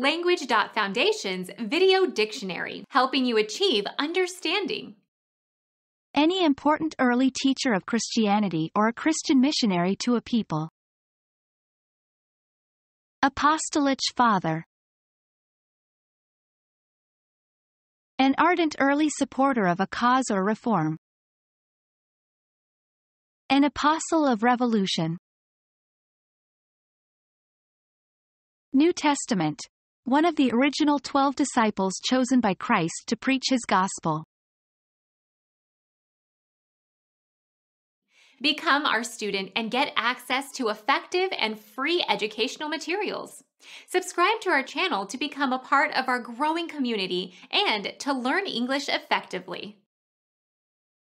Language.Foundation's Video Dictionary, helping you achieve understanding. Any important early teacher of Christianity or a Christian missionary to a people. Apostolic Father An ardent early supporter of a cause or reform. An apostle of revolution. New Testament. One of the original twelve disciples chosen by Christ to preach his gospel. Become our student and get access to effective and free educational materials. Subscribe to our channel to become a part of our growing community and to learn English effectively.